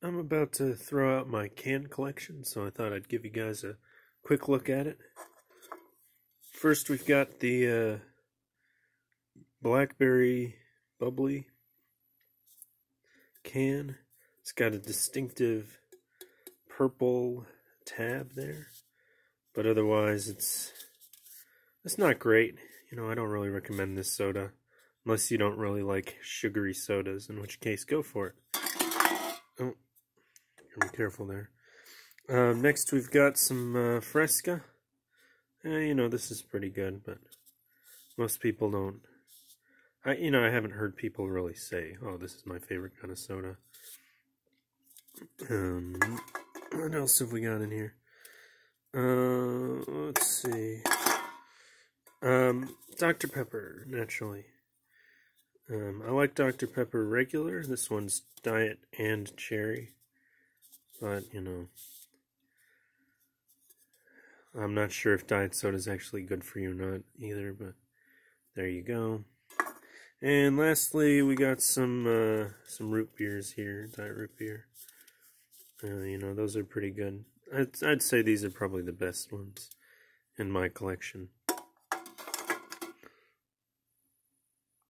I'm about to throw out my can collection, so I thought I'd give you guys a quick look at it. First, we've got the uh, Blackberry Bubly can. It's got a distinctive purple tab there, but otherwise it's it's not great. You know, I don't really recommend this soda unless you don't really like sugary sodas, in which case go for it. Oh, be careful there. Uh, next, we've got some uh, Fresca. Eh, you know, this is pretty good, but most people don't. I, you know, I haven't heard people really say, "Oh, this is my favorite kind of soda." Um, what else have we got in here? Uh, let's see. Um, Dr. Pepper, naturally. Um, I like Dr. Pepper regular. This one's diet and cherry. But, you know, I'm not sure if diet soda is actually good for you or not either, but there you go. And lastly, we got some uh, some root beers here, diet root beer. Uh, you know, those are pretty good. I'd, I'd say these are probably the best ones in my collection.